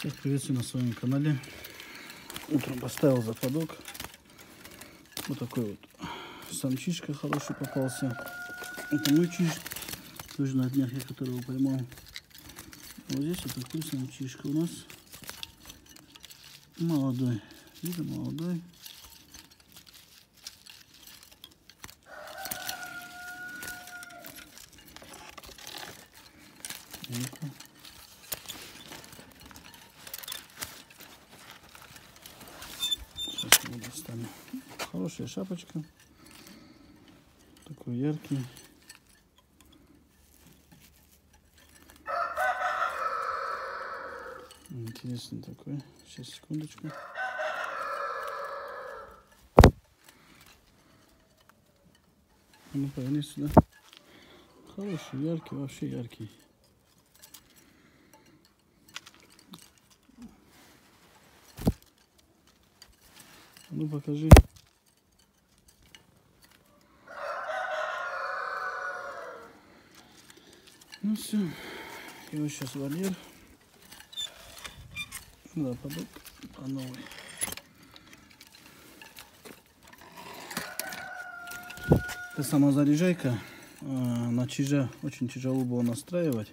Всех приветствую на своем канале. Утром поставил западок. Вот такой вот самчишка хороший попался. Это мой чиж, тоже на днях я которого поймал. Вот здесь вот такой самчишка у нас. Молодой. Видно, молодой. Ну-ка. Достанем. Хорошая шапочка. Такой яркий. Интересный такой. Сейчас, секундочку. Ну, поверни сюда. Хороший, яркий, вообще яркий. Ну покажи. Ну все. Его сейчас вольер. Да, подок по новой. Это самозаряжайка. А, на чижа очень тяжело было настраивать.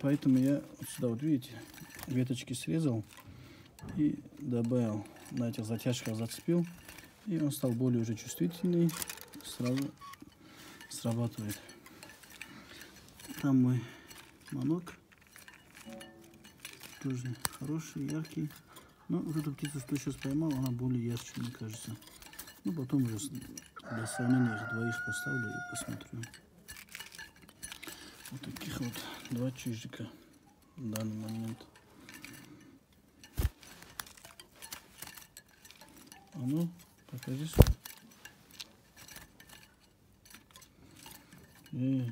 Поэтому я вот сюда, вот видите, веточки срезал и добавил на этих затяжках зацепил. И он стал более уже чувствительный. Сразу срабатывает. Там мой манок. Тоже хороший, яркий. Но вот эту птицу, что сейчас поймал, она более ярче, мне кажется. Ну, потом уже для сравнения их двоих поставлю и посмотрю. Вот таких вот два чижика в данный момент. А ну, покажи сюда. Э,